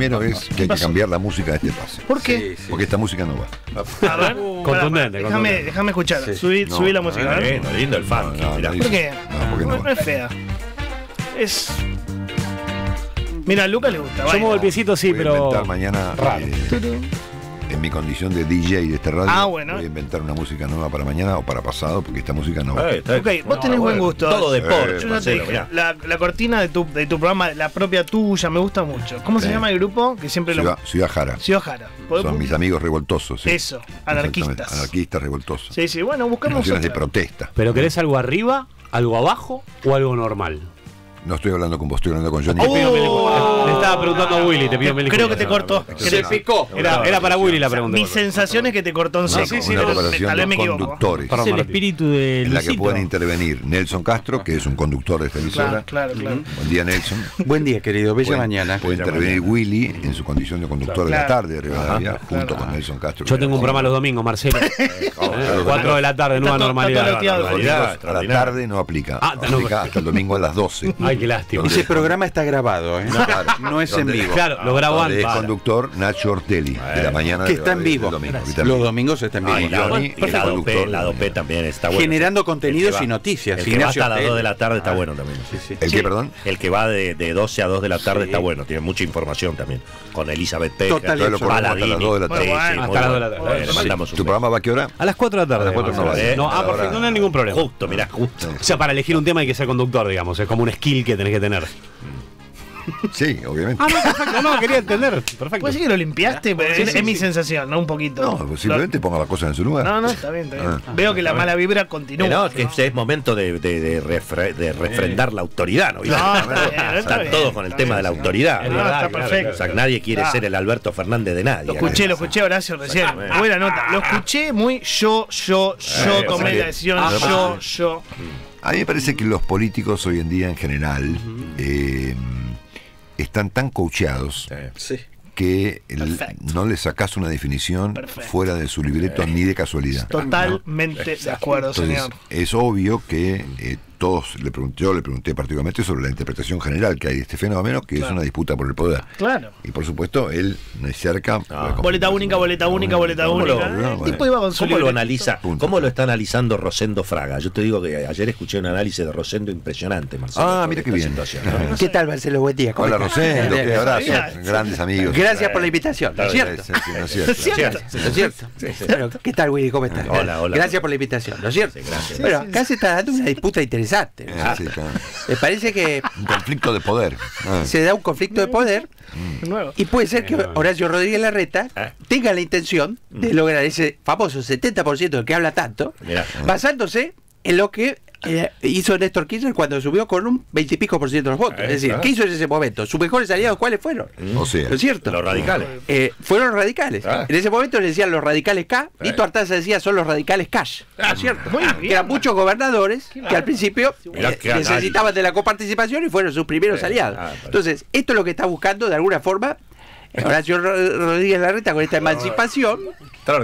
primero es que hay que cambiar la música de este pase. ¿Por qué? Porque esta música no va. A ver, Contundente, déjame, escuchar. Subí, No, subí la música. lindo el no, ¿Por qué? No, es fea. Es. Mira, a Luca le gusta. Yo baila. muevo el piecito, sí, Voy a pero. inventar mañana, raro. eh, en mi condición de DJ de este radio, Ah, bueno. voy a inventar una música nueva para mañana o para pasado, porque esta música no va. Eh, está- Ok, vos tenés buen gusto. Todo Eh, deporte, Yo ya te Marcelo, dije, mirá. la, la cortina de tu, de tu programa, la propia tuya, me gusta mucho. ¿Cómo se Sí. llama el grupo? Que siempre Ciudad, lo. Ciudad Jara. Ciudad Jara. Son mis amigos revoltosos. sí. Eso, Exactamente, anarquistas. Anarquistas revoltosos. Sí, sí, bueno, buscamos Canciones de otra. protesta. ¿Pero querés algo arriba, algo abajo o algo normal? No estoy hablando con vos, estoy hablando con Johnny. Te pido mil disculpas. Le estaba preguntando a Willy, te pido mil Creo que te cortó. Se picó. Era, era para Willy la pregunta. Mi sensación es que te cortó en seco. sí, sí, una me de equivoco. conductores. Es el espíritu de En la que pueden intervenir Nelson Castro, que es un conductor de esta emisora. Claro, claro, claro. Buen día, Nelson. Buen día, querido. Bella mañana. Puede intervenir Willy en su condición de conductor de la tarde de Rivadavia, junto con Nelson Castro. Yo tengo un programa los domingos, Marcelo. Eh, Cuatro de la tarde, nueva normalidad. la tarde no aplica. Ah, no, aplica hasta el domingo a las 12. Ay, qué lástima. Ese programa está grabado, ¿eh? Claro. No es en vivo. Claro, lo grabo Donde antes. es conductor Nacho Ortelli, de la mañana Que de- está en vivo. domingo, que está en Los domingos está en Ah, y vivo. la- Johnny, y el la conductor. P, la P también está bueno. Generando que contenidos y noticias. El que va hasta las Ortelli. 2 de la tarde está bueno también. ¿El qué, perdón? El que va de, de 12 a 2 de la tarde está bueno, tiene mucha información también. Con Elizabeth Peck, Total, hasta las 2 de la tarde. hasta las bueno. dos de la tarde. Eh, ¿Tu programa va a qué hora? A las 4 de la tarde. A las cuatro no. No, ah, perfecto, no hay ningún problema. Justo, mirá, justo. O sea, para elegir un tema hay que ser conductor, digamos. Es como un skill que tenés que tener. Sí, obviamente. Ah, no, perfecto. No, quería entender. Perfecto. ¿Puede ser que lo limpiaste? Pero Sí, es, sí, es mi sí. sensación, ¿no? Un poquito. No, pues simplemente ponga las cosas en su lugar. No, no, está bien, está bien. Ah. Veo que la mala vibra continúa. Eh, no, es que es- es momento de, de, de refre- de refrendar la autoridad, ¿no? No, está bien, está Están bien, todos con el tema de la sí. autoridad. Está perfecto. O sea, nadie quiere Ah. ser el Alberto Fernández de nadie. Lo escuché, lo escuché Horacio recién. Buena nota. Lo escuché muy yo, yo, yo Eh, tomé sí. la decisión. Ah, yo, yo. A mí me parece que los políticos hoy en día en general eh, están tan coacheados Sí. que el- no le sacas una definición Perfecto. fuera de su libreto ni de casualidad. Totalmente de acuerdo, Entonces, señor. es obvio que eh, todos, le pregunté, yo le pregunté particularmente sobre la interpretación general que hay de este fenómeno, que es una disputa por el poder. Claro. Y por supuesto, él es cerca. puede Boleta confirmar única, boleta única, boleta ¿Cómo lo- única. no, El bueno. tipo iba con su ¿Cómo lo analiza? Punto. ¿Cómo lo está analizando Rosendo Fraga? Yo te digo que ayer escuché un análisis de Rosendo impresionante, Marcelo. Ah, mira qué bien. ¿no? ¿Qué tal, Marcelo? Buen día. ¿Cómo Hola? Rosendo, qué abrazo. Grandes amigos. Gracias por la invitación, ¿no es cierto? Bueno, ¿Qué tal, Willy? ¿Cómo estás? Hola, hola. Gracias por la invitación, ¿no es cierto? Pero acá se está dando una disputa interesante. ¿No? Eh, sí, claro. Me parece que Un conflicto de poder. Ah. se da un conflicto de poder Nuevo. y puede ser que Horacio Rodríguez Larreta Ah. tenga la intención de lograr ese famoso 70% del que habla tanto, Mirá. basándose en lo que eh, hizo Néstor Kirchner cuando subió con un 20 y pico por ciento de los votos. Ah, Es decir. ¿qué hizo en ese momento? ¿Sus mejores aliados cuáles fueron? O sea, ¿No es cierto? Los radicales. Eh, fueron los radicales. Ah. En ese momento le decían los radicales K, Nito Artaza decía son los radicales Cash. ¿No es cierto? Muy Que eran muchos gobernadores que al principio eh, necesitaban de la coparticipación y fueron sus primeros Sí. aliados. Ah, vale. Entonces, esto es lo que está buscando de alguna forma Horacio Ro- Rodríguez Larreta con esta emancipación.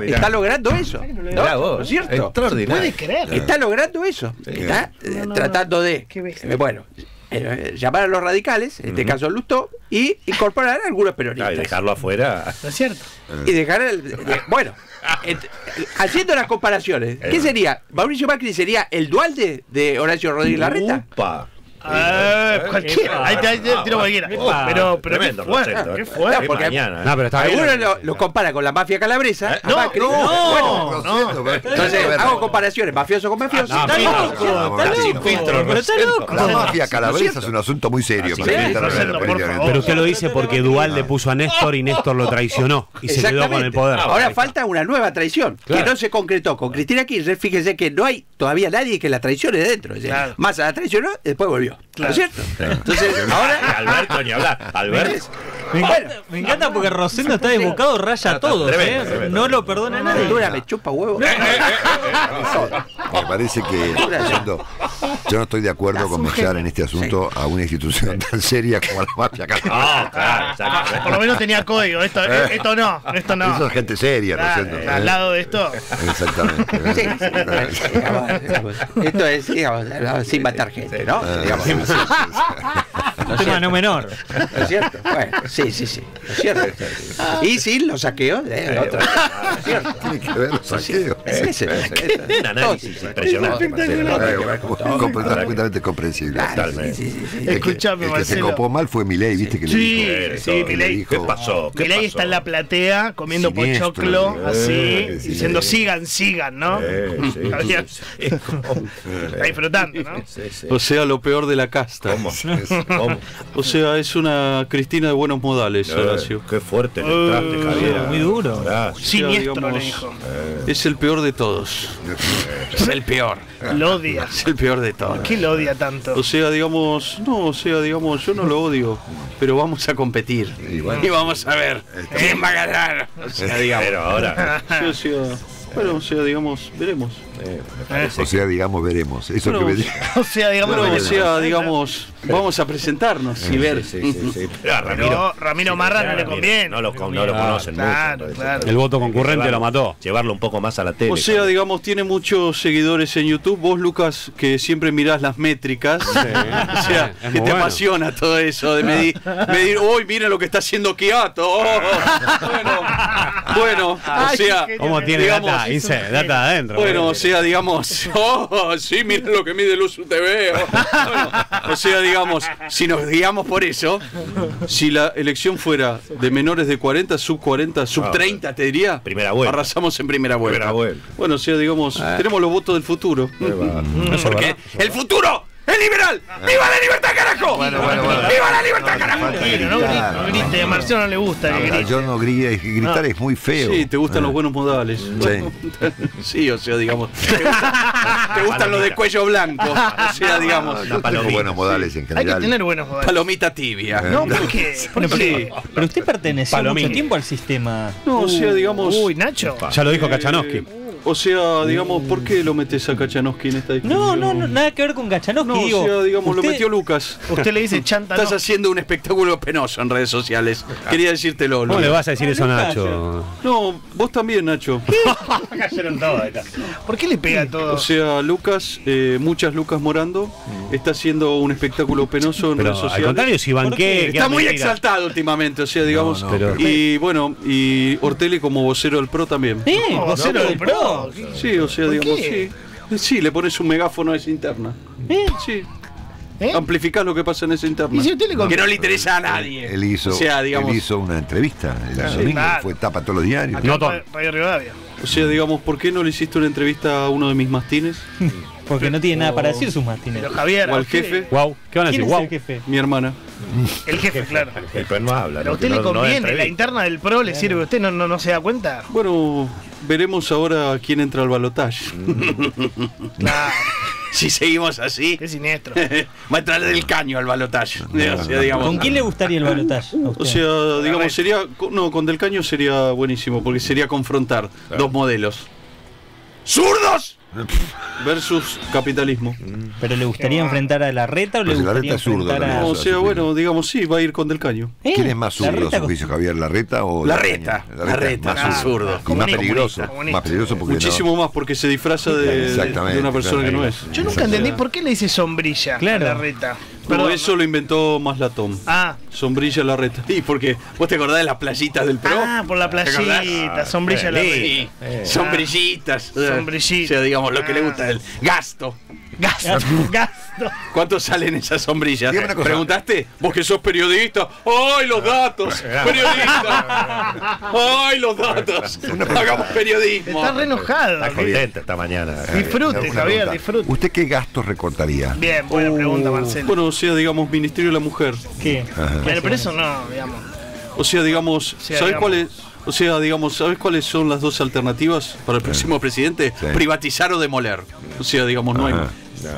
Está logrando eso. ¿no? Mirá vos, ¿No es cierto? Extraordinario. Puede creer. Está logrando eso. Está eh, No, no, no. tratando de, eh, bueno, eh, llamar a los radicales, en este caso Lustó, y incorporar a algunos Ah, peronistas. y dejarlo afuera. ¿No es cierto? y dejar el. de- bueno, haciendo las comparaciones, ¿qué sería? Mauricio Macri sería el dual de, Horacio Rodríguez Larreta. Upa. Ah, cualquiera. Ahí te, ahí te tiro cualquiera. Epa. Pero, pero qué Tremendo, fuerte, qué eh. fuerte. Qué porque- mañana, ¿eh? No, pero está bien. Algunos lo, lo compara con la mafia calabresa. Eh, a no, Macri. no, Bueno, Rosendo, pero- entonces hago comparaciones mafioso con mafioso. Ah, Está no, loco, Está sin loco. filtro, Pero está loco. La mafia ¿no calabresa es un asunto muy serio. Pero usted lo dice porque Dual le puso a Néstor y Néstor lo traicionó y se quedó con el poder. Ahora falta una nueva traición que no se concretó con Cristina Kirchner. Fíjese que no hay todavía nadie que la traicione dentro. Claro. Massa la traicionó, después volvió. ¿No Claro. es cierto? Entonces, ahora. Alberto ni hablar. Alberto. Me encanta, me encanta porque Rosendo está desbocado, raya a todos, tremendo, ¿eh? tremendo. No lo perdona a nadie. Dura, me chupa huevo. Eh, Me parece que yo no estoy de acuerdo con mezclar en este asunto a una institución tan seria como la mafia Ah, catalana. claro, exacto. Por lo menos tenía código. Esto, eh, esto no, esto no. Eso es gente seria, Claro, Rosendo. al lado de esto. Exactamente. Sí, sí, digamos, digamos, Esto es, digamos, sin matar gente, ¿no? Ah, Digamos, sí, sí, Un tema no menor. ¿No es cierto? Bueno, sí, sí, sí. ¿No es cierto? Y sin los saqueos. ¿no es cierto? Tiene que ver los saqueos. Sí, sí, Un análisis impresionante. Eh, Completamente comprensible. Totalmente. Sí, sí, sí. El que- Escuchame, el que se copó mal fue Milei, ¿viste? Que le Sí, sí, Milei. ¿Qué pasó? ¿Qué Milei está en la platea comiendo pochoclo, eh, así, sí, diciendo sí. sigan, sigan, ¿no? Eh, sí, Está sí, sí. Disfrutando, ¿no? Sí, sí. O sea, lo peor de la casta. ¿Cómo? O sea, es una Cristina de buenos modales, Horacio. Eh, Qué fuerte le entraste, Javier. muy duro. Horacio. Siniestro, digamos, le dijo. Es el peor de todos. Es el peor. Lo odia. Es el peor de todos. ¿Qué lo odia tanto? O sea, digamos, no, o sea, digamos, yo no lo odio, pero vamos a competir. Y vamos a ver quién va a ganar. O sea, digamos. Pero ahora. Sí, o sea, bueno, o sea, digamos, veremos. eh, O sea, digamos, veremos. Eso Bueno, que me. O sea, digamos. Bueno, o sea, digamos, vamos a presentarnos y ver. Sí, sí, sí, sí. Pero Ramiro. Ramiro Marra no le conviene. No lo, con- no lo conocen Claro, mucho. claro. El voto concurrente lo mató. Llevarlo un poco más a la tele. O sea, digamos, tiene muchos seguidores en YouTube. Vos, Lucas, que siempre mirás las métricas. o sea, es que te bueno. apasiona todo eso de medir, medir uy, miren lo que está haciendo Kiato. oh". bueno, bueno, o Ay, sea, ¿Cómo tiene digamos, data, Ince, data adentro? Bueno, o sea, digamos, oh, sí, miren lo que mide Luz TV. oh. Bueno, o sea, digamos, si nos guiamos por eso, si la elección fuera de menores de 40, sub 40, sub Ah, 30, te diría, primera vuelta. arrasamos en primera vuelta. Primera vuelta. Bueno, o sea, digamos, tenemos los votos del futuro. Porque el futuro es liberal. ¡Viva la libertad, carajo! Bueno, bueno, bueno. ¡Viva la libertad, carajo! No grite, no grite, a Marcelo no le gusta que grite. yo no grito, gritar es muy feo. Sí, te gustan Eh. los buenos modales. Sí, o sea, digamos. Te, gusta- te gustan los de cuello blanco. O sea, digamos. Buenos modales en Hay que general. tener buenos modales. Palomita tibia. No, ¿por qué? ¿Por qué? Pero usted perteneció Palomín. mucho tiempo al sistema. No, o sea, digamos. Uy, Nacho. Ya lo dijo Kachanowski. O sea, digamos, ¿por qué lo metes a Kachanowski en esta discusión? No, no, no, nada que ver con. No, digo, o sea, digamos, lo metió Lucas. Usted le dice chanta. Estás haciendo un espectáculo penoso en redes sociales. Quería decírtelo. ¿Cómo le vas a decir eso a Nacho? No, vos también, Nacho. ¿Por qué le pega a todo? O sea, Lucas, eh, muchas Lucas Morando, está haciendo un espectáculo penoso en Pero redes al sociales. contrario, si banqué. Está muy exaltado últimamente, o sea, digamos. no, pero- y bueno, y Ortelli como vocero del PRO también. Eh, No, vocero del pro. Sí, o sea, ¿Por digamos, qué? sí. Sí, le pones un megáfono a esa interna. Eh, Sí, ¿Eh? amplificás lo que pasa en esa interna. ¿Y si usted le con- Que no le interesa a nadie. Él hizo, O sea, digamos, él hizo una entrevista el domingo, claro. fue tapa todos los diarios. Acá No. Radio Rivadavia. o sea, digamos, ¿por qué no le hiciste una entrevista a uno de mis mastines? porque no tiene nada para decir sus Martínez. Pero Javier. O al ¿a usted- jefe, Wow, ¿qué van a ¿Quién decir? es Wow. el jefe? mi hermana. El jefe, claro. El PRO no habla. Pero a usted le no conviene, la interna del pro le sirve. ¿Usted no, no, no se da cuenta? Bueno, veremos ahora quién entra al balotaje. Claro, si seguimos así, qué siniestro. va a entrar del caño al balotaje. O sea, digamos. ¿Con quién le gustaría el balotaje? O sea, digamos, sería. No, con Del Caño sería buenísimo, porque sería confrontar dos modelos. ¡Zurdos! Versus capitalismo. ¿Pero le gustaría enfrentar a la reta o le Pues la gustaría Reta es zurdo enfrentar a.? también. O sea, bueno, digamos, sí, va a ir con Del Caño. ¿Eh? ¿Quién es más La zurdo, Reta su juicio, Javier? ¿La reta o La Reta, la Reta, más ah, zurdo. Y más comunista, peligroso. comunista. Más peligroso porque Muchísimo más, porque se disfraza de, de Exactamente, una persona que no claro. es. Yo nunca entendí por qué le dice sombrilla Claro. a la reta. Perdón. eso lo inventó Maslatón. Ah, Sombrilla la reta. Sí, porque vos te acordás de las playitas del PRO. ah, por la playita, sombrilla la reta. Sí, sombrillitas. Sombrillitas. O sea, digamos, lo que le gusta el gasto. Gasto, gasto. ¿Cuánto salen esas sombrillas? ¿Preguntaste? Vos que sos periodista. ¡Ay, los datos! ¡Periodista! ¡Ay, los datos! Hagamos periodismo. Está re enojado. Está contenta esta mañana. Disfrute, Una Javier, disfrute. ¿Usted qué gastos recortaría? Bien, buena pregunta, Marcelo. Uh, Bueno, o sea, digamos, Ministerio de la Mujer. ¿Qué? Pero, pero eso no, digamos. O sea, digamos, sea, ¿sabes digamos- cuáles? O sea, digamos, ¿sabes cuáles son las dos alternativas para el próximo presidente? Sí. Privatizar o demoler. O sea, digamos, no hay.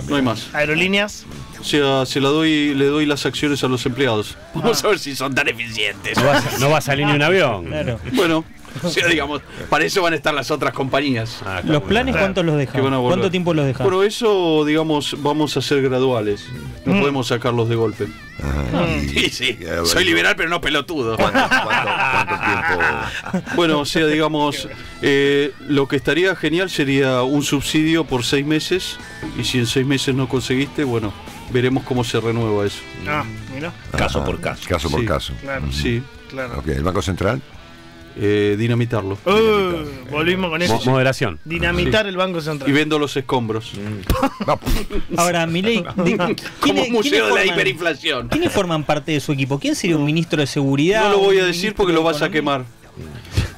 No hay más. Aerolíneas. O sea, se la doy, le doy las acciones a los empleados. Vamos a ver si son tan eficientes. No va, a, no va a salir ni un avión. Claro. Bueno, O sea, digamos, para eso van a estar las otras compañías. Ah, ¿Los planes cuántos los dejan? ¿Cuánto tiempo los dejan? Bueno, eso, digamos, vamos a ser graduales. No Mm. podemos sacarlos de golpe. Y- Sí, sí. Soy liberal, pero no pelotudo. ¿Cuánto, cuánto- cuánto tiempo? Bueno, o sea, digamos, eh, lo que estaría genial sería un subsidio por seis meses. Y si en seis meses no conseguiste, bueno, veremos cómo se renueva eso. Ah, mira. Caso Ajá, por caso. Caso por Sí. caso. Claro. Sí, Claro. Ok, ¿el Banco Central? eh, dinamitarlo. Uh, volvimos con Mo- eso. moderación. Dinamitar el Banco Y Central. vendo los escombros. No, Ahora, Milei, ¿de- Como ¿quiénes- museo de la forman- hiperinflación. ¿Quiénes forman parte de su equipo? ¿Quién sería un ministro de seguridad? No lo voy a un decir porque de lo vas a quemar.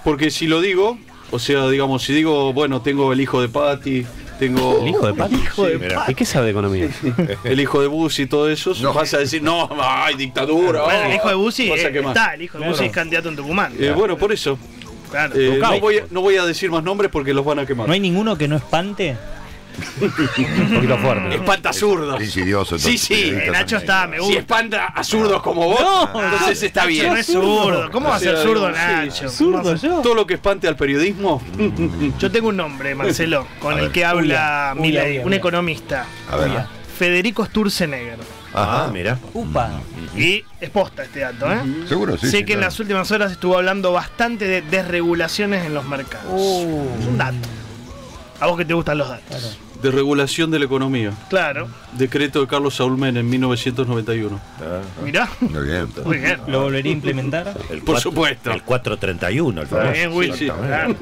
Porque si lo digo, o sea, digamos, si digo, bueno, tengo el hijo de Patty, tengo ¿El hijo de Pati? Mirá. ¿Y qué sabe de economía? el hijo de Bush y todo eso, No. vas a decir, no, ay, dictadura. Bueno, el oh, hijo de Bussi eh, está, el hijo de Bussi es candidato en Tucumán. Eh, bueno, por eso. Claro. Eh, no, voy a, no voy a decir más nombres porque los van a quemar. ¿No hay ninguno que no espante? Un poquito fuerte. ¿no? Espanta zurdos. insidioso. Sí, sí. Eh, Nacho está, me Si gusta. espanta a zurdos como vos, entonces está Nacho bien. no es zurdo. ¿Cómo va a ser zurdo Nacho? ¿Zurdo yo? Todo lo que espante al periodismo, Yo tengo un nombre, Marcelo, con el que habla uy, un economista. A ver. Federico Sturzenegger. Ah, Ajá. mira. Upa. Y es posta este dato, ¿eh? Seguro, sí. sé sí, que en claro. las últimas horas estuvo hablando bastante de desregulaciones en los mercados. Es un dato. A vos que te gustan los datos. De regulación de la economía. Claro. Decreto de Carlos Saúl Menem en 1991. Mirá. Muy bien. Muy bien. ¿Lo volvería a implementar? El Por cuatro- supuesto. El 431, el Muy famoso. Will. sí. Claro,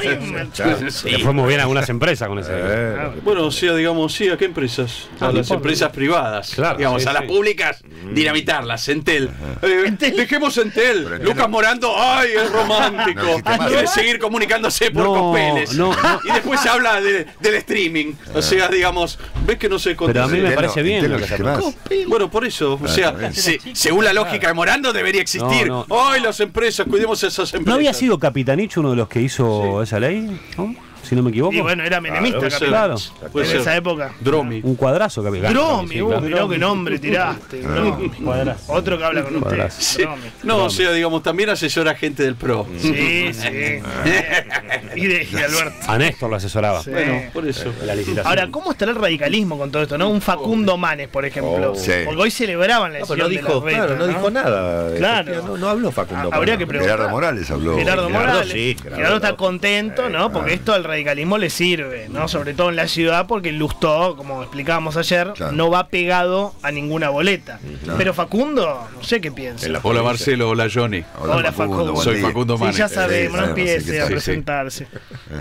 ahí. Le fue muy bien a algunas empresas con ese. Eh, Bueno, o sea, digamos, sí, ¿a qué empresas? A las empresas privadas. Claro, digamos, sí, a las sí. públicas, dinamitarlas. Entel. Eh, dejemos Entel. Pero Entel Lucas no- Morando, ay, es romántico. No. Quiere seguir comunicándose por No, copeles. no, no. Y después se habla de- del streaming. O sea, digamos, ves que no se Pero a mí me parece bien lo que se. Bueno, por eso, o sea, se- según la lógica de Morando debería existir. No, Ay, las empresas, cuidemos a esas empresas. ¿No había sido Capitanich uno de los que hizo esa ley? ¿No? Si no me equivoco. Y bueno, era menemista, capitán. Claro. En esa época. Dromi. Un cuadrazo, Capitanich. Dromi, Sí, uh, claro. mirá qué nombre tiraste. Dromi. Cuadrazo. Otro que habla con usted. Cuadrazo. Sí. Dromi. No, o sea, digamos, también asesora gente del PRO. Sí, sí. y, de, y Alberto. A Néstor lo asesoraba. Sí. Bueno, por eso. La licitación. Ahora, ¿cómo estará el radicalismo con todo esto? ¿no? Un Facundo Manes, por ejemplo. Oh, sí. Porque hoy celebraban la No, decisión pero no de dijo, claro, no, dijo nada. Claro. No, no habló Facundo. Habría Manes. que preguntar. Gerardo Morales habló. Gerardo Gerardo, Morales. sí, Gerardo, Gerardo. está contento, ¿no? Porque esto al radicalismo le sirve, ¿no? Sobre todo en la ciudad, porque el Lustó, como explicábamos ayer, Claro. no va pegado a ninguna boleta. Pero Facundo, no sé qué piensa. En la Hola provincia. Marcelo, hola Johnny. Hola, Facundo. Soy. Facundo Sí, Manes. ya sabemos, no Sí, empiece sí, a sí, sí. presentarse.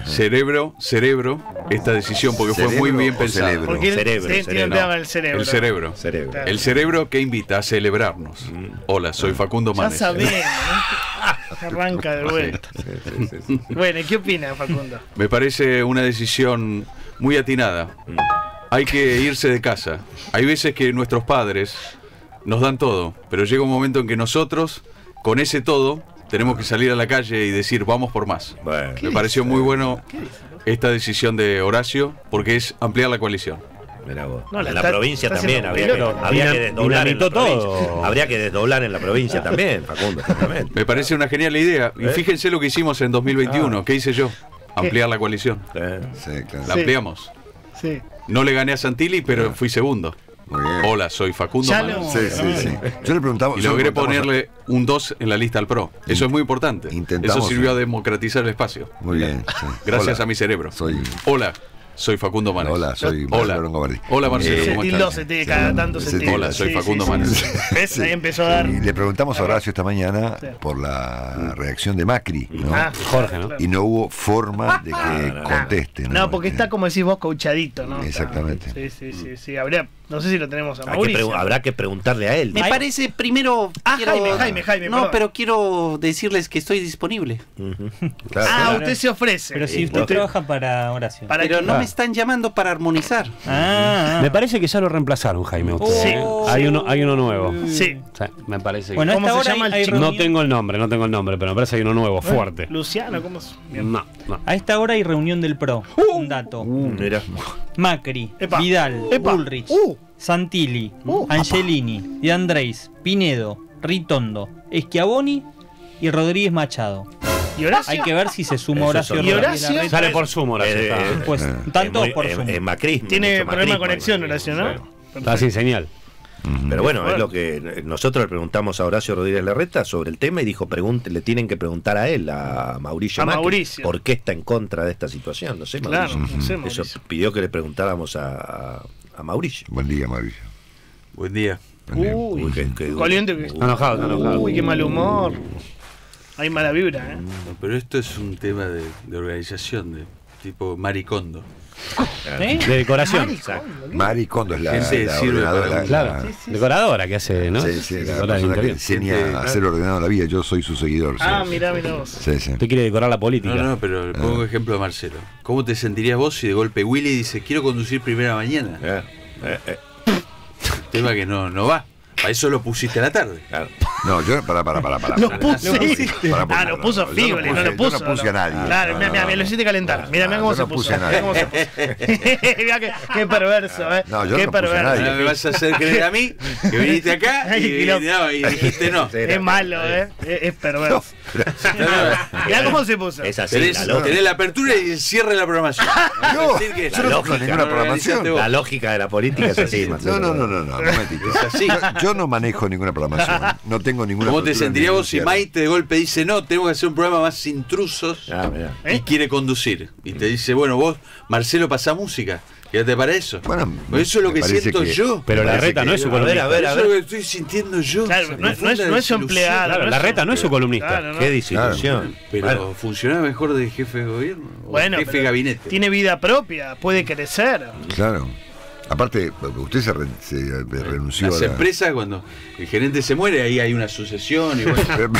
Cerebro, cerebro, esta decisión porque fue muy ¿Cerebro bien pensada. cerebro? Porque él Cerebro, tiene cerebro. el cerebro. El cerebro. El cerebro que invita a celebrarnos. Hola, soy Facundo Ya Manes. sabemos, ¿no? Arranca de vuelta. Bueno, ¿y qué opina Facundo? Me parece una decisión muy atinada. Hay que irse de casa. Hay veces que nuestros padres nos dan todo, pero llega un momento en que nosotros, con ese todo, tenemos que salir a la calle y decir vamos por más. Bueno, Me pareció muy bueno esta decisión de Horacio porque es ampliar la coalición. Mirá vos. No, la en la está- provincia está también habría que, habría que desdoblar en la todo. Habría que desdoblar en la provincia también, Facundo, exactamente. Me parece una genial idea. Y ¿Eh? fíjense lo que hicimos en 2021. ¿Qué hice yo? Ampliar la coalición. Sí, claro. La ampliamos. Sí. No le gané a Santilli, pero fui segundo. Muy bien. Hola, soy Facundo lo- Sí, sí, sí. Yo le preguntaba. Y logré a- ponerle un 2 en la lista al PRO. Eso es muy importante. Intentamos, Eso sirvió sí. a democratizar el espacio. Muy bien. sí. Gracias Hola, a mi cerebro. Soy. Hola, soy Facundo Manes. Hola, soy Hola. Marcelo Longobardi. Hola, Marcelo. Eh, Se ¿cómo tildó, se te cada tanto se Se tilda. Hola, soy Sí, Facundo sí, sí. Manes. ¿Ves? Ahí empezó a dar. Y le preguntamos a Horacio esta mañana por la reacción de Macri, ¿no? Ah, Jorge, ¿no? Y no hubo forma de que conteste, ¿no? No, porque está como decís vos, coachadito, ¿no? Exactamente. Sí, sí, sí, sí. Habría, no sé si lo tenemos a que Mauricio. habrá que preguntarle a él. Me parece, primero. Ah, quiero- Jaime, Jaime, Jaime, No, perdón. pero quiero decirles que estoy disponible. Claro, Ah, claro. usted se ofrece. Pero si usted no trabaja para Horacio. Para Pero que- no me están llamando para armonizar. Ah, ah. Me parece que ya lo reemplazaron, Jaime. usted, Sí. ¿eh? Hay uno, hay uno nuevo. Sí. Me parece. que- Bueno, ¿Cómo esta se hora llama el chico? no tengo el nombre, no tengo el nombre, pero me parece que hay uno nuevo, fuerte. Luciano, ¿cómo es? Bien. No, no. A esta hora hay reunión del PRO. Un dato. Mira. Macri, Epa. Vidal, Epa. Bullrich, Uh. Santilli, Uh. Angelini, De Andrés, Pinedo, Ritondo, Schiavoni y Rodríguez Machado. ¿Y Horacio? Hay que ver si se suma Horacio ¿Y Horacio? Sale por sumo, Horacio, Eh, eh, Pues eh, tanto por sumo. macrismo, Tiene problema de conexión, Horacio, ¿no? claro. Está sin señal. Pero bueno, es lo que nosotros le preguntamos a Horacio Rodríguez Larreta sobre el tema y dijo, le tienen que preguntar a él, a Mauricio A Macri, Mauricio. por qué está en contra de esta situación. No sé, Claro, Mauricio. no sé, Eso Mauricio. pidió que le preguntáramos a, a- Mauricio. Buen día, Mauricio. Buen día. Buen día. Uy, Uy, qué- qué- caliente que Está enojado, está enojado. Uy, qué mal humor. Hay mala vibra, ¿eh? No, pero esto es un tema de, de organización, de tipo maricondo. ¿Eh? De decoración. Mari Kondo es la, Gente la sirve ordenadora. para- la- Claro. la- Decoradora que hace, ¿no? Sí, sí, la el persona que interior. enseña a hacer ordenado la vida. Yo soy su seguidor. Ah, sí. mirá, mirá vos. Sí, sí. Usted quiere decorar la política. No, no, pero le pongo ejemplo a Marcelo. ¿Cómo te sentirías vos si de golpe Willy dice, quiero conducir primera mañana? Eh, eh, eh, Tema que no, no va. Para eso lo pusiste a la tarde. claro. No, yo, para, para, para, para. Lo para. puse. Para, para, Ah, lo puso no Figoli, no lo puso. Yo no puse a nadie. Claro, No, mira, no, mira, no. me lo hiciste calentar. Mira, mira cómo se no puso. Mira cómo se puso. Mira qué, qué perverso, ¿eh? No, yo qué no puse a perverso. nadie. Ahora me vas a hacer creer a mí que viniste acá y, y lo- no, y dijiste no. Es malo, ¿eh? Es, es perverso. Mira cómo se puso. Es así, Tenés, la, lógica, tenés la apertura y el cierre de la programación. No, Es decir que la lógica, no programación. la lógica de la política es así. No, Marcelo. no, no, no, no. Es así. Yo, yo no manejo ninguna programación. No tengo ninguna ¿Cómo te sentirías en vos si. Maite de golpe dice no, tengo que hacer un programa más intrusos Ah, mirá. ¿Eh? y quiere conducir? Y te dice, bueno, vos, Marcelo, pasa música. Quédate para eso. Bueno, eso es lo que siento que- yo. Pero la reta que- no es su A ver, columnista. a ver, Eso es lo que estoy sintiendo yo. Claro, no, no es, no es su empleado. Claro, no la reta no es su columnista. Claro, no. Qué disilusión. Pero Bueno, funcionaba mejor de jefe de gobierno. o Bueno, jefe de gabinete. tiene vida propia, puede crecer. Claro. Aparte, usted se, re- se renunció Las a la- empresas, cuando el gerente se muere, ahí hay una sucesión. Y, bueno,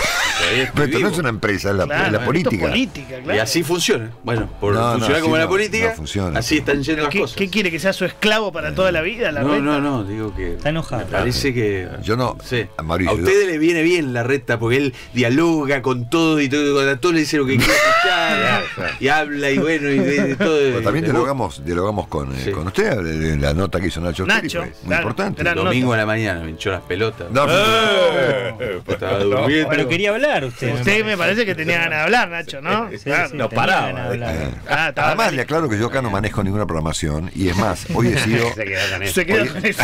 Pero esto no es una empresa, es la, Claro, es la política. política, Y claro. así funciona. Bueno, por No, funcionar como la política, no funciona. así están yendo las ¿Qué, cosas. qué quiere? ¿Que sea su esclavo para toda la vida? La no, reta? no, no, digo que. Está enojado. Me parece que. Yo no- a Mauricio, a ustedes le viene bien la reta porque él dialoga con todo y todo, a todo le dice lo que quiere escuchar y habla y bueno y de, de todo. Pero también dialogamos, dialogamos con, eh, Sí. con usted, la nota que hizo Nacho. Nacho, muy claro, importante. gran Domingo nota. a la mañana me hinchó las pelotas. No, Estaba durmiendo. Pero quería hablar usted. Usted me parece que tenía ganas de hablar, Nacho, ¿no? Sí, Claro. sí, no paraba, ganas de hablar. Ah, Además, le aclaro que yo acá no manejo ninguna programación y es más, hoy he sido Se quedó con eso. Se quedó con eso.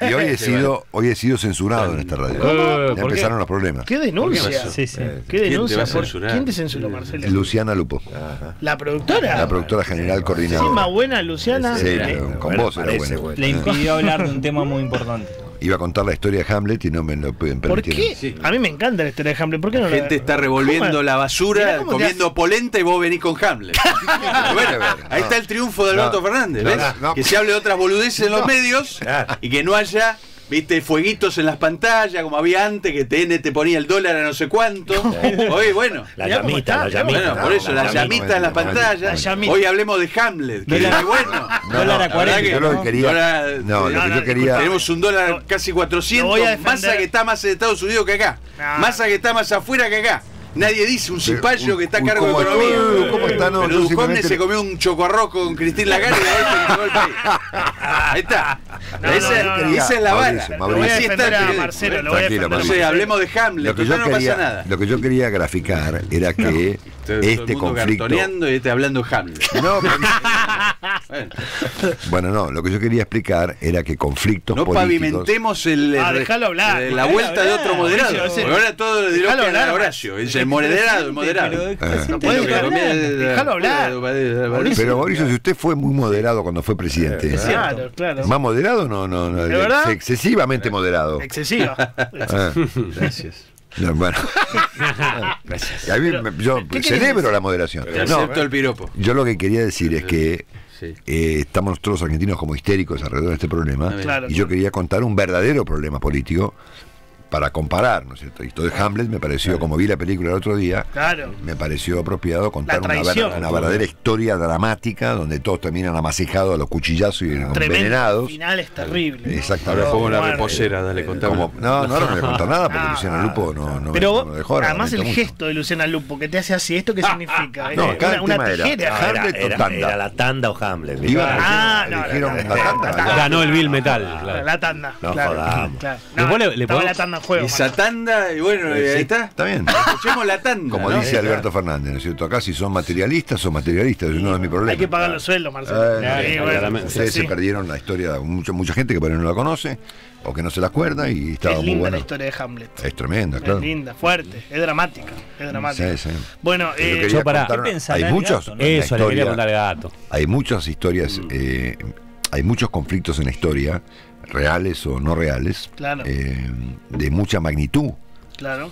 Y hoy he sido hoy he sido censurado en esta radio. ¿Cómo? Ya ¿Por qué? empezaron los problemas. ¿Qué denuncia? Sí, sí. ¿Qué ¿Quién te denuncia? ¿Quién te censuró, Marcelo? Luciana Lupo, ¿La productora? la productora general Sí, más coordinadora. buena, Luciana. Sí, Eh, con Bueno, vos era parece, bueno. bueno. Le impidió hablar de un tema muy importante. Iba a contar la historia de Hamlet y no me lo pueden ¿Por permitir. qué? Sí. A mí me encanta la historia de Hamlet. ¿Por qué no La gente está revolviendo la basura, comiendo polenta y vos venís con Hamlet. bueno, ahí está el triunfo de Alberto No, Fernández, no, ¿ves? no. Que se hable de otras boludeces en los medios Claro. y que no haya, viste, fueguitos en las pantallas como había antes, que TN te ponía el dólar a no sé cuánto. Hoy, bueno. La llamita, la llamita. Bueno, por eso, la las llamita. llamitas en las La pantallas. Hoy hablemos de Hamlet, que Dólar- es bueno. No, Dólar no, a La verdad 40. que yo lo que quería- dólar- no, lo No, que no, yo quería. Tenemos un dólar casi lo 400, voy a defender. masa que está más en Estados Unidos que acá. No. Masa que está más afuera que acá. Nadie dice un cipayo que está a cargo de ¿cómo- economía. cómo está? No, Pero Duhovne se comió un chocorroco con Cristín Lagarde y el país. Ahí está. No, esa, no, no, no. esa es la vara. Mauricio, Lo voy a Mauricio. Así está defender el a periodismo. Marcelo. Lo voy a Tranquilo, defender a No sé, hablemos de Hamlet. Lo que, yo no quería, pasa nada. lo que yo quería graficar era que Todo el este mundo conflicto. y este hablando de Hamlet. No, Bueno, bueno, no, lo que yo quería explicar era que conflictos no políticos. pavimentemos el, Ah, el- déjalo hablar, el- la vuelta de otro moderado. Mauricio, ahora todo de hablar. Horacio. Es el moderado, el moderado. Pero Eh. déjalo No puede hablar. hablar. Mauricio. Pero Mauricio, si usted fue muy moderado cuando fue presidente. Claro, claro. Más moderado, no, no, no. ¿De verdad? Excesivamente moderado. Excesiva. Ah, Gracias. no, bueno. Y a mí me- yo ¿Qué querés celebro la moderación. Te No, acepto el piropo. yo lo que quería decir es que Sí. eh, estamos todos los argentinos como histéricos alrededor de este problema. Claro. Y yo quería contar un verdadero problema político para comparar, ¿no es cierto? Y esto de Hamlet me pareció, como vi la película el otro día, Claro. me pareció apropiado contar una, ver- una verdadera historia dramática donde todos terminan amasijados a los cuchillazos y Tremendo. envenenados. Finales terribles. Exactamente. Ahora pongo la Muerte. reposera, dale, contame. Como- no, no, no me voy a contar nada porque Ah, Luciana Lupo no, no Pero me, no me dejó. ahora, además el mucho. gesto de Luciana Lupo que te hace así, ¿esto qué significa? No, Eh, acá el una, tema una era- tijera. Ah, Era, Hamlet o era- tanda. era la tanda o Hamlet. Ah, no, la tanda. Ganó el Bill Metal. La tanda. No claro, jodamos. Después le- le juego. Esa tanda, y bueno, Sí, ahí está. Está bien. Escuchemos la tanda. Como ¿no? dice Alberto Fernández, ¿no es cierto? Acá si son materialistas, son materialistas, eso no es mi problema. Hay que pagar los sueldos, Marcelo. Eh, bueno, claramente. Ustedes sí. se perdieron la historia, mucha, mucha gente que por ahí no la conoce o que no se la acuerda y estaba Es muy linda bueno. la historia de Hamlet. Es tremenda, claro. Es linda, fuerte, es dramática. Es dramática. Sí, sí. Bueno, Yo eh, yo para- contar ¿Qué una- pensará hay muchos, gato, no? Eso le quería historia- contar al gato. hay muchas historias, eh, hay muchos conflictos en la historia, reales o no reales, Claro. eh, de mucha magnitud. Claro.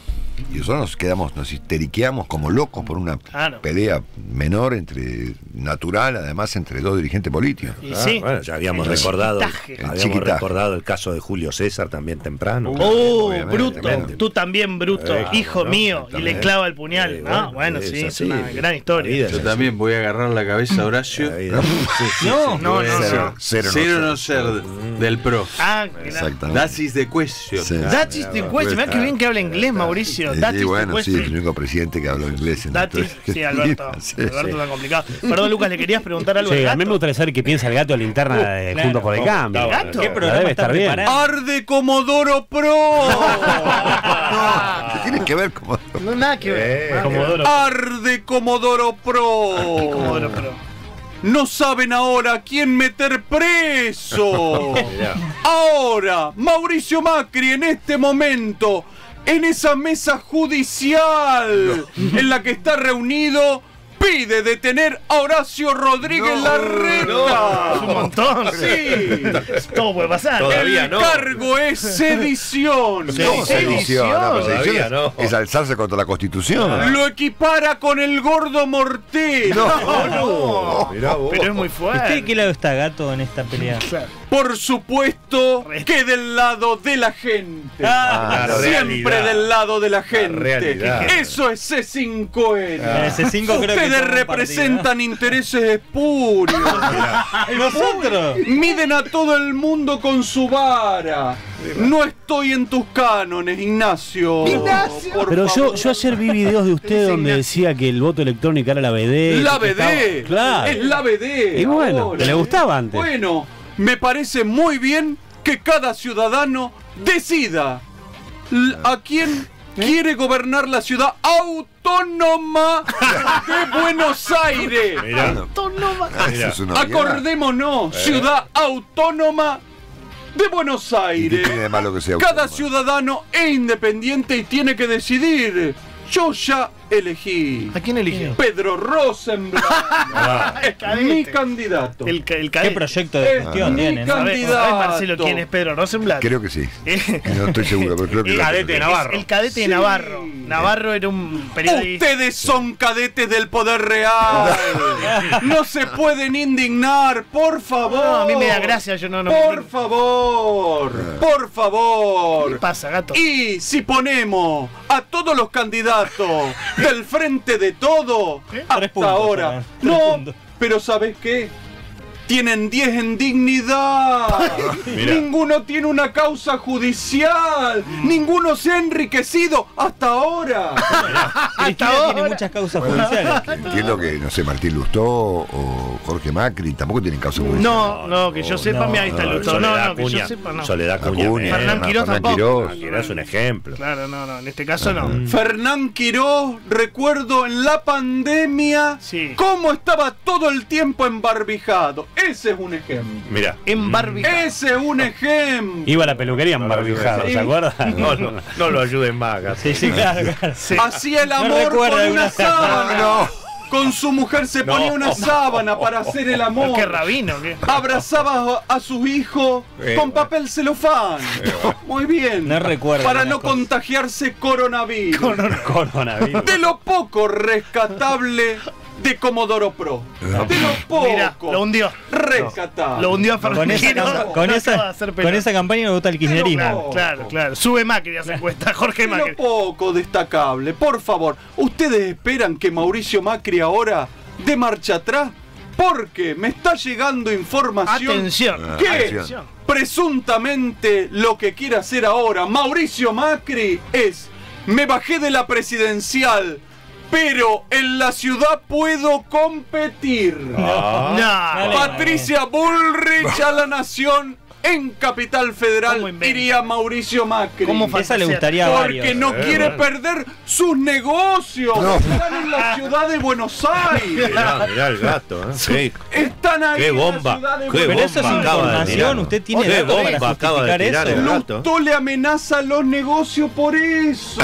Y nosotros nos quedamos, nos histeriqueamos como locos por una Claro. pelea menor entre natural, además entre dos dirigentes políticos. Y Ah, sí. bueno, ya habíamos El recordado, chiquitaje. Habíamos chiquitaje. recordado el caso de Julio César también temprano. Oh, bruto. Tú también, bruto. Eh, hijo ¿no? mío. Y le clava el puñal. Eh, Ah, bueno, bueno, es sí, es una gran historia. vida Yo también voy a agarrar la cabeza a Horacio. La vida- sí, sí, No, sí. no, no. Cero no ser. no ser del pro. Ah. Exactamente. That is the question. That is the question. Mirá que bien que habla inglés, Mauricio. Sí, bueno, sí, el único presidente que habló inglés en sí, Alberto. Sí, Alberto está complicado. Perdón, Lucas, ¿le querías preguntar algo Sí, al a mí me gato? gustaría saber qué piensa el gato de linterna de claro. Juntos por el Cambio. ¿El gato? ¿Qué La programa debe estar bien. Arde Comodoro Pro. ¿Qué tiene que ver como.? No, nada que ver. ver. Comodoro. Arde Comodoro Pro. Comodoro Pro. No saben ahora a quién meter preso. Ahora, Mauricio Macri en este momento, en esa mesa judicial en la que está reunido, pide detener a Horacio Rodríguez Larreta. Es un montón. Sí. Todo puede pasar. Todavía El no. cargo es sedición. ¿Cómo sedición? No, pues sedición es- no. Es alzarse contra la Constitución. Lo equipara con el gordo mortero. No, Mirá vos. pero es muy ¿Usted fuerte. qué lado está gato en esta pelea? Por supuesto que del lado de la gente. Ah, la Siempre realidad. del lado de la gente. realidad. Eso es C5N. Ah. Ese cinco creo que Toma representan intereses espurios. ¿Nosotros? Miden a todo el mundo con su vara. No estoy en tus cánones, Ignacio. Por Pero yo, favor. yo ayer vi videos de usted donde decía que el voto electrónico era la BD. La estaba- BD. Claro. Es la BD. Y bueno, ahora. que le gustaba antes. Bueno, me parece muy bien que cada ciudadano decida a quién quiere gobernar la ciudad autónoma de Buenos Aires. Es una obviedad. Acordémonos, ciudad autónoma de Buenos ¿Y qué Aires. tiene de malo que sea Cada autónoma? ciudadano es independiente y tiene que decidir. Yo ya elegí. ¿A quién eligió? Pedro Rosenblatt. es cadete. mi candidato. El, ca- el ¿Qué proyecto de gestión mi tiene? sabés, Marcelo, quién es Pedro Rosenblatt? Creo que sí. No estoy seguro, pero creo que el cadete de. Navarro. El cadete de Navarro. Navarro era un periodista. Ustedes son cadetes del poder real. No se pueden indignar, por favor. No, a mí me da gracia, yo no- no- Por favor, por ¿Qué favor. pasa, gato? Y si ponemos a todos los candidatos del frente de todo, hasta Tres puntos, ahora. No, pero ¿sabes qué? Tienen 10 en dignidad. Ninguno tiene una causa judicial. Ninguno se ha enriquecido hasta ahora. Cristina ahora. tiene muchas causas judiciales. Entiendo que, no sé, Martín Lustó o Jorge Macri tampoco tienen causa judicial. No, no, que yo sepa, no, mira, ahí está No. No, Soledad no, que yo sepa, no. Soledad. Acuña, eh, Fernán Quirós tampoco. Quirós. Es un ejemplo. Claro, no, no, en este caso no. Fernán Quirós, recuerdo en la pandemia Sí. cómo estaba todo el tiempo embarbijado. Ese es un ejemplo. Mira. En Barbie. Ese es un ejemplo. Iba a la peluquería en Barbijado, ¿se acuerdan? No, no, no lo ayuden más. Sí, sí, claro, claro. Hacía el No amor recuerdo con una sábana. Con su mujer se ponía No. una sábana para hacer el amor. ¿Qué rabino? ¿Qué? Abrazaba a, sus hijos Eh, con papel celofán. Muy bien. No recuerdo Para no contagiarse coronavirus. Coronavirus. De lo poco rescatable de Comodoro Pro. De lo poco Mira, lo hundió. rescatable. Lo hundió a con, No esa, de con esa campaña me gusta el kirchnerismo. Claro, claro. Sube Macri hace encuesta. Jorge De lo Macri. poco destacable. Por favor, ¿ustedes esperan que Mauricio Macri ahora dé marcha atrás? Porque me está llegando información Atención. Que atención. presuntamente lo que quiere hacer ahora Mauricio Macri es me bajé de la presidencial, pero en la ciudad puedo competir. No. Dale. Patricia Bullrich a la nación en Capital Federal iría Mauricio Macri. ¿Cómo Esa le gustaría a Porque varios. no quiere perder sus negocios. No. Están en la ciudad de Buenos Aires. Mirá, mirá el gato, ¿eh? Qué, Están ahí qué en la bomba. ciudad de Qué Pero Buenos eso es bomba acaba de información, tirar. usted tiene Qué datos para bomba acaba de justificar tirar eso. el gato. Lustó le amenaza los negocios por eso.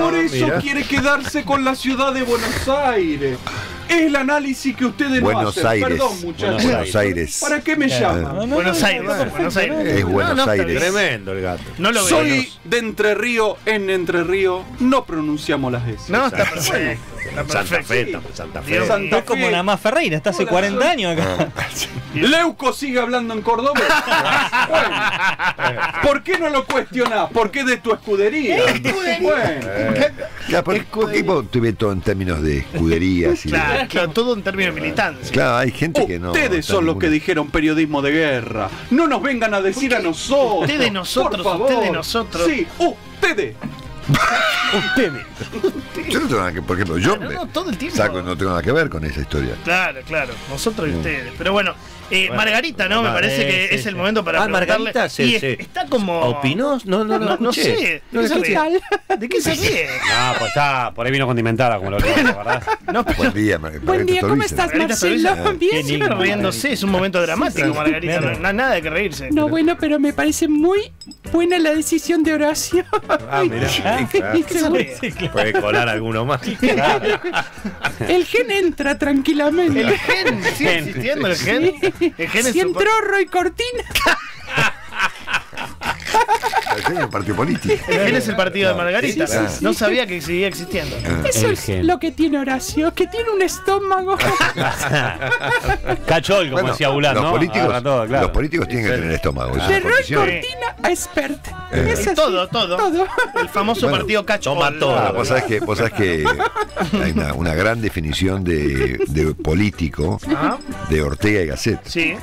por eso mirá. quiere quedarse con la ciudad de Buenos Aires. Es el análisis que ustedes Buenos no hacen. Aires. Perdón, muchachos. Buenos Aires. ¿Para qué me llaman? No, no, Buenos no, Aires, Buenos Aires. Es Buenos Aires. Tremendo el gato. No lo veo. Soy de Entre Río, en Entre Río no pronunciamos las S. No, está perfecto. Santa. Fe, está- Santa Fe. Santa Es como Fe. nada más Ferreira, está hace 40 años acá. Leuco sigue hablando en Córdoba. Bueno, ¿Por qué no lo cuestionás? ¿Por qué de tu escudería? Bueno, Claro, ¿por, por qué vos te ves todo en términos de escuderías? Y de- Claro, todo en términos de militancia. Claro, hay gente que no. ustedes son los que dijeron periodismo de guerra. No nos vengan a decir a nosotros. Ustedes nosotros, ustedes nosotros. Sí, ustedes. Yo no tengo nada que, por ejemplo, yo Claro, me no, todo el tiempo. saco, no tengo nada que ver con esa historia. Claro, claro, nosotros y ustedes. Pero bueno, eh, Margarita, ¿no? Me parece Sí, que sí, es el momento para Ah, preguntarle. Margarita se- y es- se- está como. ¿Opinó? No, no, no, No, sé. ¿De qué se ríe? ¿De qué se ríe? No, pues está, por ahí vino condimentada como lo que ¿verdad? No, pero Buen día, Mar- Margarita Stolbizer. Margarita Stolbizer, Qué sigue lindo. riéndose, es un momento dramático, Margarita. No, hay nada de que reírse. No, bueno, pero me parece muy buena la decisión de Horacio. Ah, mirá. Sí, claro. ¿Qué se ríe? Puede colar alguno más. El gen entra tranquilamente. El gen, sigue existiendo el gen. Entró Roy Cortina. El partido político. El gen es el partido de Margarita. Sí, sí, sí. No sabía que seguía existiendo. Eso El es gen. lo que tiene Horacio, que tiene un estómago. Cachol, como Bueno, decía Bulat, los, ¿no? políticos, Agarra todo, claro. los políticos tienen que tener estómago. eso De es Roy. Cortina a expert. Eh. Es así. Todo, todo. Todo. El famoso Bueno, partido cacho. toma todo. Ah, vos sabés que, vos sabés que hay una, una gran definición de, de político Ah, de Ortega y Gasset, sí.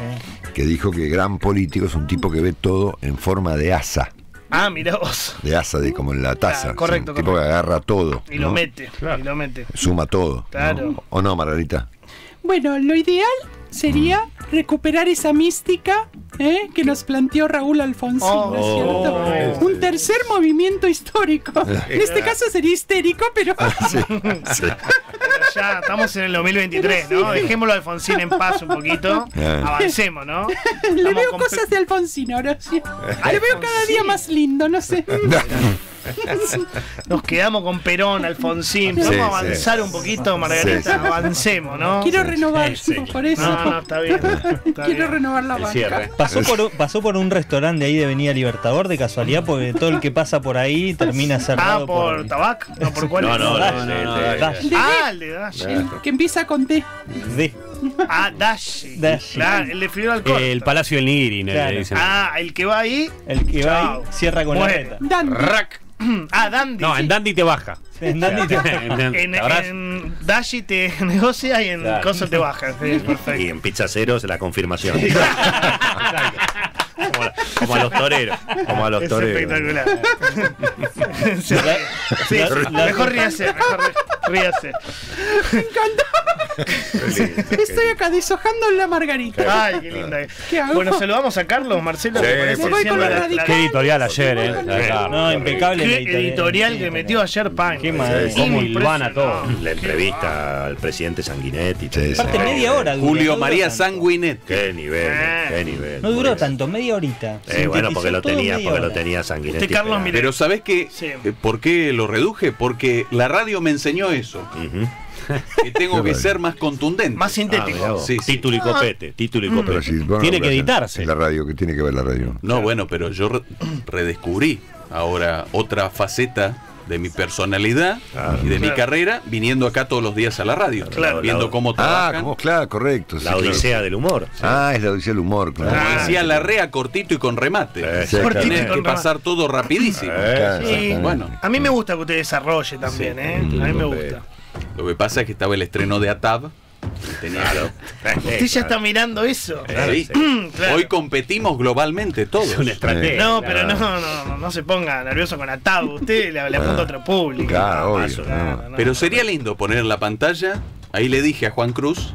que dijo que gran político es un tipo que ve todo en forma de asa, Ah, mirá vos. de asa, de como en la taza. Claro, correcto, un tipo correcto. que agarra todo. Y lo ¿no? mete. Y lo mete. Suma todo. ¿no? Claro. ¿O no, Margarita? Bueno, lo ideal sería recuperar esa mística ¿eh? que nos planteó Raúl Alfonsín, ¿no es Oh. cierto? Un tercer movimiento histórico. En este caso sería histérico, pero Sí, sí. Ya estamos en el 2023, ¿no? Dejémoslo a Alfonsín en paz un poquito. Avancemos, ¿no? le Estamos veo comple- cosas de Alfonsín ahora. sí. Le veo cada día más lindo, no sé. Nos quedamos con Perón, Alfonsín. Sí, Vamos sí. a avanzar un poquito, Margarita. Sí. Avancemos, ¿no? Quiero renovar, por eso. No, no, está bien. Está Quiero bien. renovar la banca. Pasó por, un- pasó por un restaurante ahí de Avenida Libertador de casualidad, porque todo el que pasa por ahí termina Ah, cerrado por tabac. No, por cuál. No, es? no, Dash, no, no, no, no, de- Dash. Ah, el de Dash. Que empieza con T. De- Ah, Dash. Dash. Claro, el de Fidel Alcor. El Palacio del Nigiri, Claro. Ah, el que va ahí. El que va ahí cierra con Muere. la reta. Dan. Rack. Ah, Dandy. No, en Dandy te baja. En Dandy te- En- En, en Dashi te negocia y en Claro. Coso te baja. Sí, Y en Pizza Ceros la confirmación. como, a- como a los toreros. Como a los Es toreros. espectacular. sí, sí, la- la- mejor ríase, mejor rí- ríase. Estoy acá deshojando la margarita. Ay, qué linda. ¿Qué hago? Bueno, saludamos a Carlos, Marcelo. Me voy con la- el la- radical. Qué editorial ayer, eh. No, impecable Qué la editorial. editorial que metió ayer Pan. Qué madre, cómo hilvana todo. La entrevista al presidente Sanguinetti. Sí. Aparte, media hora. no Julio María tanto. Sanguinet. Qué nivel, Ah. qué nivel. No duró tanto, media horita. Eh, bueno, porque lo tenía, porque lo tenía Sanguinetti. Este Carlos Pero ¿sabés qué? Sí. Eh, ¿Por qué lo reduje? Porque la radio me enseñó eso. Ujú. Que tengo que ser más contundente. Más Ah, sintético. vos. Sí, sí. Título y copete, título y copete. si Tiene que editarse. en La radio, que tiene que ver la radio? No, bueno, pero yo re- redescubrí ahora otra faceta de mi personalidad Claro. y de mi carrera viniendo acá todos los días a la radio, Claro. viendo cómo Ah, trabajan. como, claro, correcto. sí, La claro. odisea del humor. Ah, es la odisea del humor, claro. Como Ah, decía Larrea, cortito y con remate. Eh, Sí, Cortito claro. y Tenés con que pasar todo rapidísimo. Claro, Sí. exactamente. Bueno, A mí me gusta que usted desarrolle también, ¿eh? A mí me gusta. Lo que pasa es que estaba el estreno de Atab. tenía que- Usted ya está mirando eso. Sí. Claro. Hoy competimos globalmente todos. Es una estrategia. No, pero no, no, no, no se ponga nervioso con Atado. Usted le, le apunta a otro público. Claro, obvio, no. Pero sería lindo poner en la pantalla. Ahí le dije a Juan Cruz.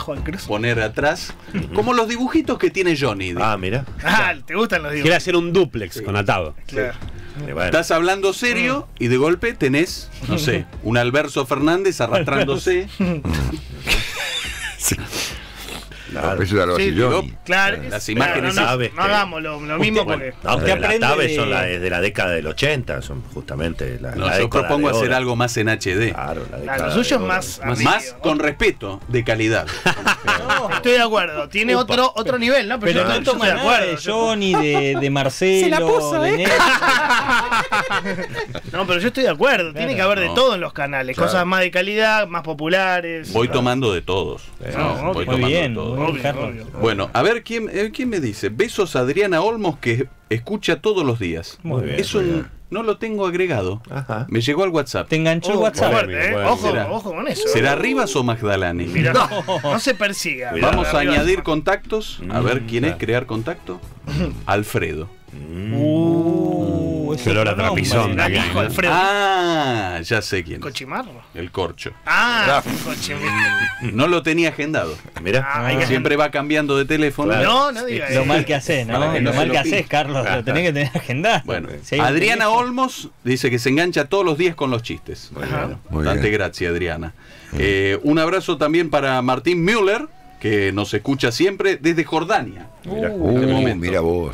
Juan Cruz. poner atrás, como los dibujitos que tiene Johnny. Ah, mira. Ah, ¿te gustan los Quiere dibujos? hacer un duplex con atado. Claro. Bueno. Estás hablando serio y de golpe tenés, no sé, un Alberto Fernández arrastrándose. No, era algo así, Sí, Claro, Las es- imágenes claro, no, sabes no hagamos lo, lo mismo porque. No, Usted pero las de- son la, de la década del 80, son justamente la, No, la yo propongo de hacer oro. algo más en HD. Claro, la década lo suyo de es más. Más, arriba. con respeto, de calidad. Estoy de acuerdo. Tiene otro, otro nivel, ¿no? Pero yo- no yo toma estoy de acuerdo. de Johnny, de, de Marcelo, Se la puso, de ¿eh? No, pero yo estoy de acuerdo. Tiene que haber de No. todo en los canales. Cosas más de calidad, más populares. Voy tomando de todos. No, Voy tomando Muy bien, de todos. Muy bien, Obvio, Carlos. obvio. Bueno, a ver quién, eh, quién me dice. Besos a Adriana Olmos que escucha todos los días. Muy bien, Es un, no lo tengo agregado. Ajá. Me llegó al WhatsApp. Te enganchó el Oh, WhatsApp. fuerte, ¿eh? Bueno, Ojo, será. ojo con eso. ¿Será Rivas o Magdalani? Mira, no. se persiga. Vamos a añadir contactos. A ver quién es, crear contacto. Alfredo. Uh, Qué olor a trapizón. Ah, ya sé quién. es. Cochimarro. El corcho. Ah, cochimarro. No lo tenía agendado. Mira. Ah, Siempre va cambiando de teléfono. No, no diga Lo eso. mal que haces, ¿no? Que lo mal lo que haces, Carlos. Lo tenés que tener agendado. Bueno, Si Adriana teléfono- Olmos dice que se engancha todos los días con los chistes. Bastante bien. gracias, Adriana. Eh, un abrazo también para Martín Müller, que nos escucha siempre desde Jordania. Mira. Uh, este momento. mira vos.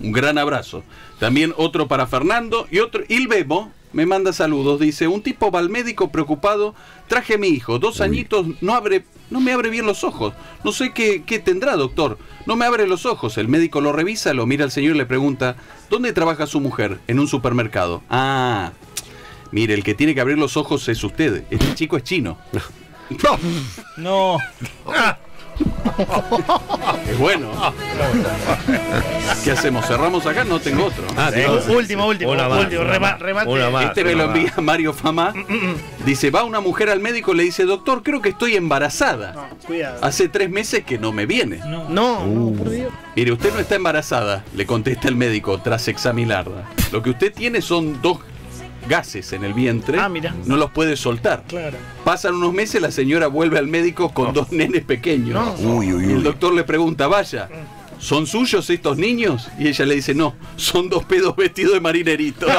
Un gran abrazo. También otro para Fernando y otro. Ilbemo me manda saludos. Dice: Un tipo va al médico preocupado. Traje a mi hijo, dos añitos, no abre, no me abre bien los ojos. No sé qué, qué tendrá, doctor. No me abre los ojos. El médico lo revisa, lo mira al señor y le pregunta: ¿Dónde trabaja su mujer? En un supermercado. Ah, mire, el que tiene que abrir los ojos es usted. Este chico es chino. No, Es bueno. ¿Qué hacemos? ¿Cerramos acá? No tengo otro. Ah, último, último, Una más, último. una rema- más, remate. una más. Este me lo envía Mario Fama. Dice, va una mujer al médico y le dice, doctor, creo que estoy embarazada. No, cuidado. Hace tres meses que no me viene. No, no, por Dios. Mire, usted no está embarazada, le contesta el médico tras examinarla. Lo que usted tiene son dos gases en el vientre. Ah, mira. No los puede soltar. Claro. Pasan unos meses, la señora vuelve al médico con dos nenes pequeños. No. Uy, uy, Y el doctor le pregunta, vaya, ¿son suyos estos niños? Y ella le dice, no, son dos pedos vestidos de marinerito.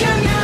C'è